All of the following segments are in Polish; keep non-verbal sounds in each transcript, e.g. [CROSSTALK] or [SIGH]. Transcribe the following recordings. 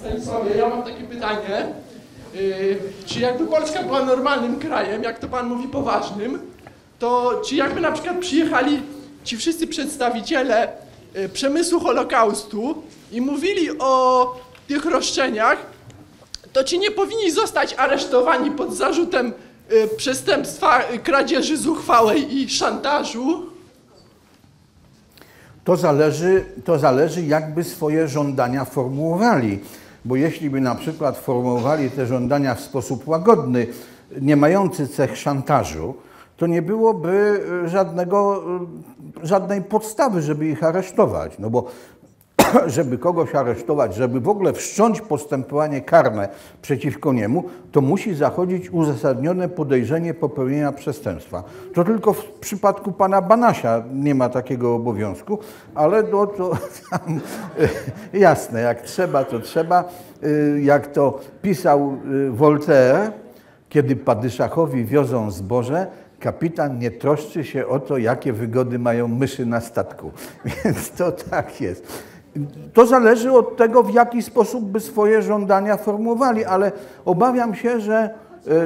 Stanisławie, ja mam takie pytanie. Yy, czy jakby Polska była normalnym krajem, jak to pan mówi poważnym, to czy jakby na przykład przyjechali ci wszyscy przedstawiciele yy, przemysłu Holokaustu i mówili o tych roszczeniach, to ci nie powinni zostać aresztowani pod zarzutem yy, przestępstwa kradzieży zuchwałej i szantażu? To zależy, to zależy, jakby swoje żądania formułowali. Bo jeśli by na przykład formułowali te żądania w sposób łagodny, nie mający cech szantażu, to nie byłoby żadnego, żadnej podstawy, żeby ich aresztować. No bo [CLEARS THROAT] żeby kogoś aresztować, żeby w ogóle wszcząć postępowanie karne przeciwko niemu, to musi zachodzić uzasadnione podejrzenie popełnienia przestępstwa. To tylko w przypadku pana Banasia nie ma takiego obowiązku, ale no to [LAUGHS] tam, jasne, jak trzeba, to trzeba. Jak to pisał Voltaire, kiedy Padyszachowi wiozą zboże, kapitan nie troszczy się o to, jakie wygody mają myszy na statku. [LAUGHS] Więc to tak jest. To zależy od tego, w jaki sposób by swoje żądania formułowali, ale obawiam się, że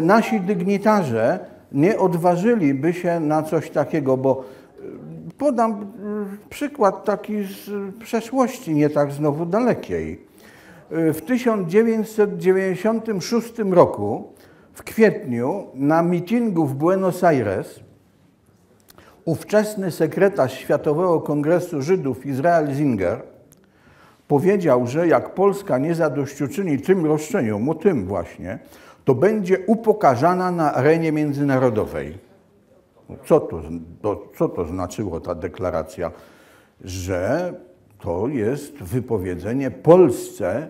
nasi dygnitarze nie odważyliby się na coś takiego, bo podam przykład taki z przeszłości, nie tak znowu dalekiej. W 1996 roku, w kwietniu, na mitingu w Buenos Aires, ówczesny sekretarz Światowego Kongresu Żydów Izrael Zinger powiedział, że jak Polska nie zadośćuczyni tym roszczeniom, o tym właśnie, to będzie upokarzana na arenie międzynarodowej. Co to, to, co to znaczyło ta deklaracja? Że to jest wypowiedzenie Polsce,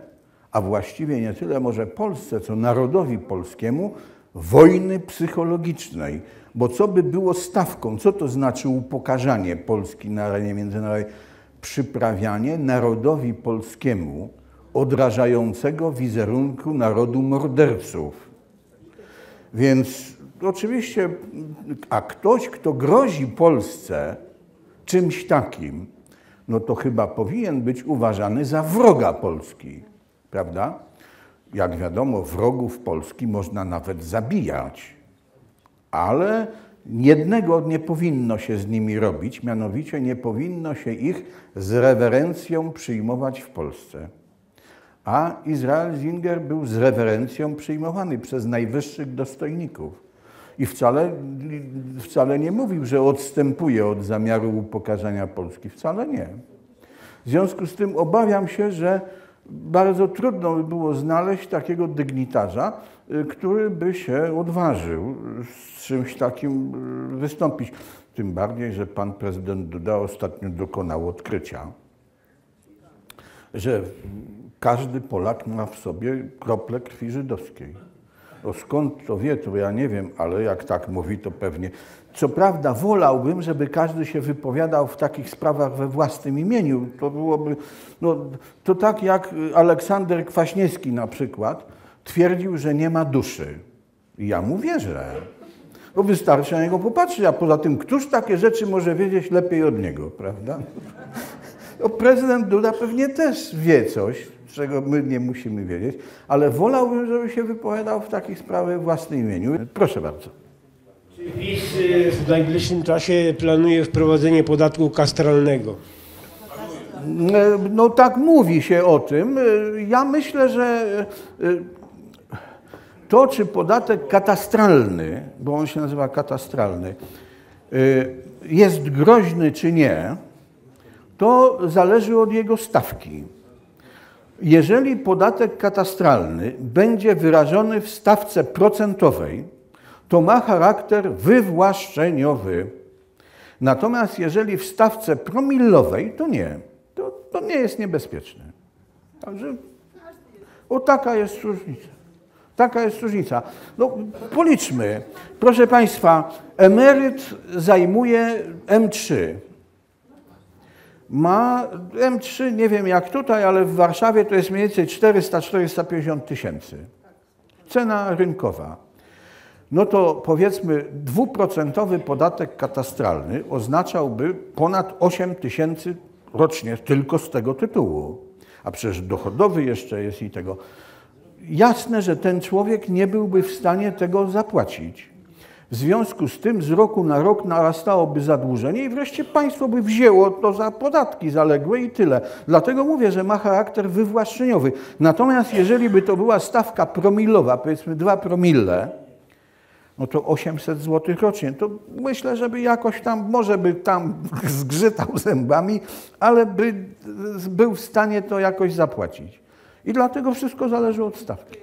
a właściwie nie tyle może Polsce, co narodowi polskiemu, wojny psychologicznej. Bo co by było stawką? Co to znaczy upokarzanie Polski na arenie międzynarodowej? Przyprawianie narodowi polskiemu odrażającego wizerunku narodu morderców. Więc oczywiście, a ktoś, kto grozi Polsce czymś takim, no to chyba powinien być uważany za wroga Polski, prawda? Jak wiadomo, wrogów Polski można nawet zabijać, ale jednego nie powinno się z nimi robić, mianowicie nie powinno się ich z rewerencją przyjmować w Polsce. A Izrael Zinger był z rewerencją przyjmowany przez najwyższych dostojników. I wcale, wcale nie mówił, że odstępuje od zamiaru upokarzania Polski. Wcale nie. W związku z tym obawiam się, że bardzo trudno by było znaleźć takiego dygnitarza, który by się odważył z czymś takim wystąpić. Tym bardziej, że pan prezydent Duda ostatnio dokonał odkrycia, że każdy Polak ma w sobie krople krwi żydowskiej. O skąd to wie, to ja nie wiem, ale jak tak mówi, to pewnie. Co prawda wolałbym, żeby każdy się wypowiadał w takich sprawach we własnym imieniu. To byłoby, no, to tak jak Aleksander Kwaśniewski na przykład twierdził, że nie ma duszy. I ja mu wierzę. No wystarczy na niego popatrzeć, a poza tym, któż takie rzeczy może wiedzieć lepiej od niego, prawda? No, prezydent Duda pewnie też wie coś, czego my nie musimy wiedzieć, ale wolałbym, żeby się wypowiadał w takich sprawach w własnym imieniu. Proszę bardzo. Czy PiS w najbliższym czasie planuje wprowadzenie podatku kastralnego? No tak mówi się o tym. Ja myślę, że to, czy podatek katastralny, bo on się nazywa katastralny, jest groźny czy nie, to zależy od jego stawki. Jeżeli podatek katastralny będzie wyrażony w stawce procentowej, to ma charakter wywłaszczeniowy. Natomiast jeżeli w stawce promillowej, to nie. To, to nie jest niebezpieczne. Także o taka jest różnica. Taka jest różnica. No, policzmy. Proszę Państwa, emeryt zajmuje M3 ma M3, nie wiem jak tutaj, ale w Warszawie to jest mniej więcej 400-450 tysięcy. Cena rynkowa. No to powiedzmy dwuprocentowy podatek katastralny oznaczałby ponad 8 tysięcy rocznie tylko z tego tytułu. a przecież dochodowy jeszcze jest i tego. Jasne, że ten człowiek nie byłby w stanie tego zapłacić. W związku z tym z roku na rok narastałoby zadłużenie i wreszcie państwo by wzięło to za podatki zaległe i tyle. Dlatego mówię, że ma charakter wywłaszczeniowy. Natomiast jeżeli by to była stawka promilowa, powiedzmy 2 promille, no to 800 zł rocznie. To myślę, żeby jakoś tam, może by tam [LAUGHS] zgrzytał zębami, ale by był w stanie to jakoś zapłacić. I dlatego wszystko zależy od stawki.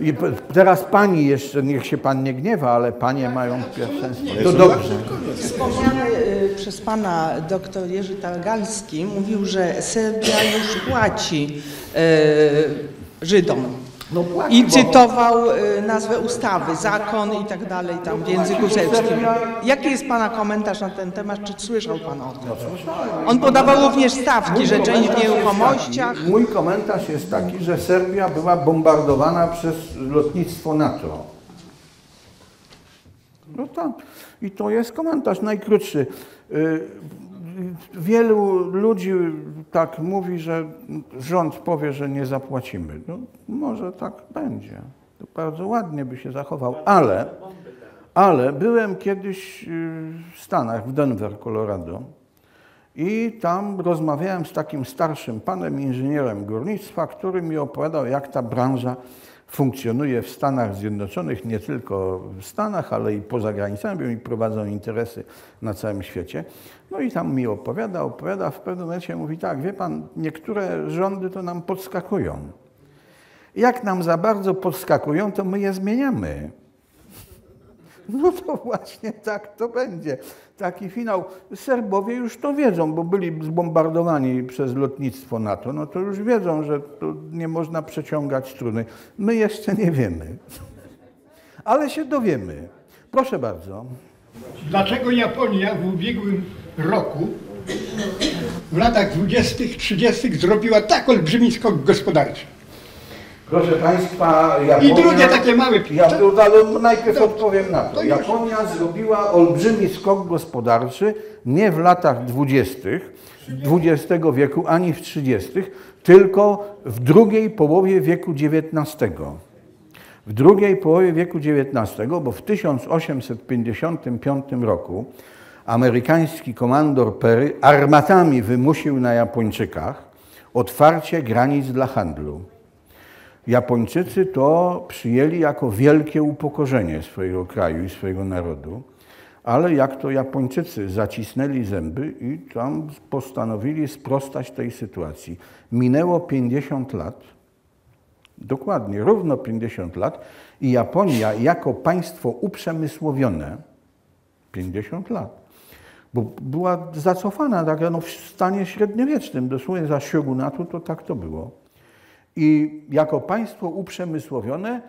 I teraz pani jeszcze, niech się pan nie gniewa, ale panie mają pierwszeństwo. To dobrze. Wspomniany y, przez pana doktor Jerzy Targalski mówił, że Serbia już płaci y, Żydom. No I cytował y, nazwę ustawy, zakon i tak dalej tam w języku serbskim. Jaki jest pana komentarz na ten temat? Czy słyszał pan o tym? On podawał również stawki, że część w nieruchomościach. Mój komentarz jest taki, że Serbia była bombardowana przez lotnictwo NATO. No tak. I to jest komentarz najkrótszy. Wielu ludzi tak mówi, że rząd powie, że nie zapłacimy. No, może tak będzie. To bardzo ładnie by się zachował, ale, ale byłem kiedyś y, w Stanach, w Denver, Colorado. I tam rozmawiałem z takim starszym panem, inżynierem górnictwa, który mi opowiadał, jak ta branża funkcjonuje w Stanach Zjednoczonych, nie tylko w Stanach, ale i poza granicami, mi prowadzą interesy na całym świecie. No i tam mi opowiada, opowiada, w pewnym momencie mówi tak, wie pan, niektóre rządy to nam podskakują. Jak nam za bardzo podskakują, to my je zmieniamy. [LAUGHS] No to właśnie tak to będzie. Taki finał. Serbowie już to wiedzą, bo byli zbombardowani przez lotnictwo NATO. No to już wiedzą, że tu nie można przeciągać struny. My jeszcze nie wiemy. [LAUGHS] Ale się dowiemy. Proszę bardzo. Dlaczego Japonia w ubiegłym roku, w latach 20., 30. zrobiła tak olbrzymi skok gospodarczy? Proszę Państwa, Japonia... I drugie takie małe Ja, pytanie. to, ale najpierw odpowiem na to. To. Japonia zrobiła olbrzymi skok gospodarczy nie w latach dwudziestych XX wieku, ani w 30., tylko w drugiej połowie wieku XIX. W drugiej połowie wieku XIX, bo w 1855 roku amerykański komandor Perry armatami wymusił na Japończykach otwarcie granic dla handlu. Japończycy to przyjęli jako wielkie upokorzenie swojego kraju i swojego narodu, ale jak to Japończycy zacisnęli zęby i tam postanowili sprostać tej sytuacji. Minęło 50 lat, dokładnie, równo 50 lat i Japonia jako państwo uprzemysłowione, 50 lat, bo była zacofana, tak no, w stanie średniowiecznym, dosłownie za shogunatu to tak to było. I jako państwo uprzemysłowione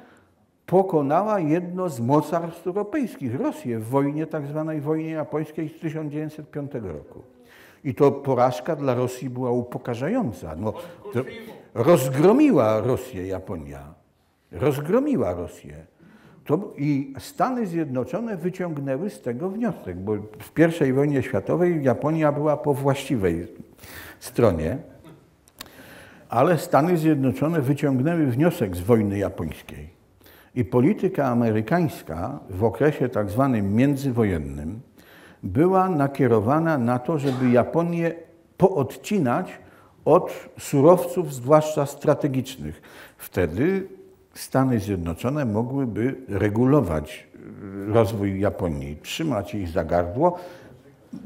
pokonała jedno z mocarstw europejskich, Rosję, w wojnie, tak zwanej wojnie japońskiej z 1905 roku. I to porażka dla Rosji była upokarzająca. No, rozgromiła Rosję Japonia. Rozgromiła Rosję. To I Stany Zjednoczone wyciągnęły z tego wniosek, bo w I wojnie światowej Japonia była po właściwej stronie, ale Stany Zjednoczone wyciągnęły wniosek z wojny japońskiej. I polityka amerykańska w okresie tak zwanym międzywojennym była nakierowana na to, żeby Japonię poodcinać od surowców, zwłaszcza strategicznych. Wtedy Stany Zjednoczone mogłyby regulować y, rozwój Japonii, trzymać ich za gardło,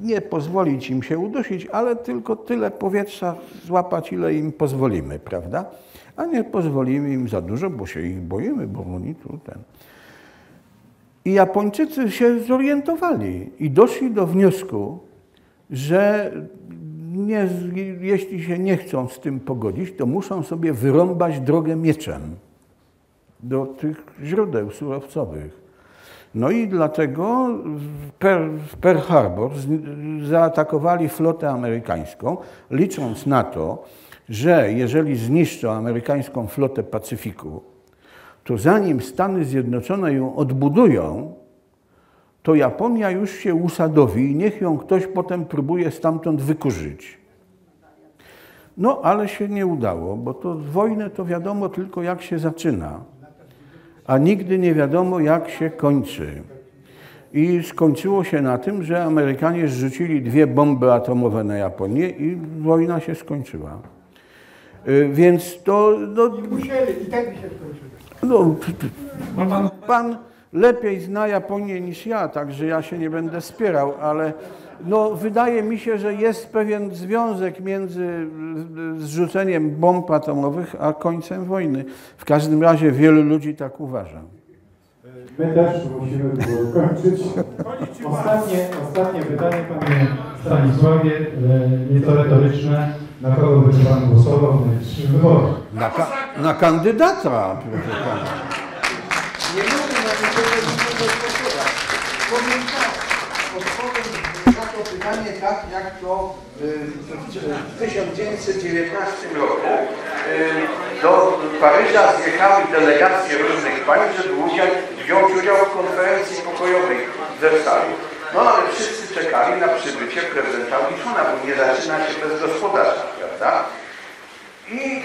nie pozwolić im się udusić, ale tylko tyle powietrza złapać, ile im pozwolimy, prawda? A nie pozwolimy im za dużo, bo się ich boimy, bo oni tu ten. I Japończycy się zorientowali i doszli do wniosku, że nie, jeśli się nie chcą z tym pogodzić, to muszą sobie wyrąbać drogę mieczem do tych źródeł surowcowych. No i dlatego w Pearl Harbor zaatakowali flotę amerykańską, licząc na to, że jeżeli zniszczą amerykańską flotę Pacyfiku, to zanim Stany Zjednoczone ją odbudują, to Japonia już się usadowi i niech ją ktoś potem próbuje stamtąd wykurzyć. No, ale się nie udało, bo to wojnę to wiadomo tylko jak się zaczyna, a nigdy nie wiadomo jak się kończy. I skończyło się na tym, że Amerykanie zrzucili dwie bomby atomowe na Japonię i wojna się skończyła. Y, Więc to, no, Musieli i tak by się skończyło. no, pan lepiej zna Japonię niż ja, także ja się nie będę spierał, ale no, wydaje mi się, że jest pewien związek między zrzuceniem bomb atomowych a końcem wojny. W każdym razie wielu ludzi tak uważa. My też musimy kończyć. Ostatnie, ostatnie pytanie, panie Stanisławie, e, nieco retoryczne. Na kogo będzie pan głosował w najbliższych wyborach? Na, ka- na kandydata, proszę pana. Powiem tak, odpowiem na to pytanie tak, jak to y, w 1919 roku y, do Paryża zjechały delegacje różnych państw, żeby udział, wziąć udział w konferencji pokojowej w Wersalu. No ale wszyscy czekali na przybycie prezydenta Wilsona, bo nie zaczyna się bez gospodarza, prawda? I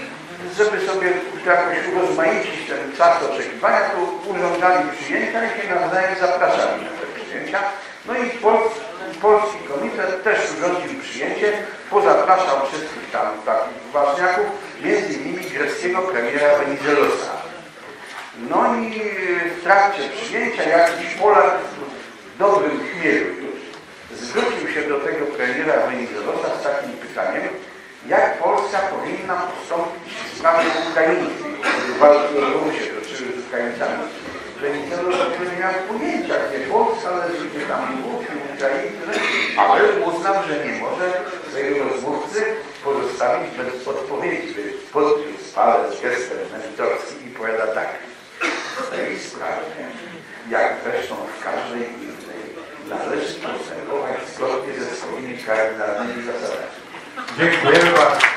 żeby sobie jakoś urozmaicić ten czas oczekiwania, to urządzali przyjęcia i się nawzajem zapraszali przyjęcia. No i Pol Polski Komitet też urządził przyjęcie, pozapraszał wszystkich tam takich ważniaków, między innymi greckiego premiera Venizelosa. No i w trakcie przyjęcia jakiś Polak w dobrym chmielu już zwrócił się do tego premiera Venizelosa z takim pytaniem, jak Polska powinna postąpić w sprawie kiedy walki o Rusie toczyły z Ukraińcami. Venizelos nie miał pojęcia, gdzie Polska leży, gdzie tam Rusi, Ukraińcy, ale uznał, że nie może swojego rozmówcy pozostawić bez odpowiedzi. Podpił palec gestem mentorski i powiada tak. W tej sprawie, jak zresztą w każdej innej, należy postępować zgodnie ze swoimi kardynalnymi zasadami. Dziękujemy bardzo.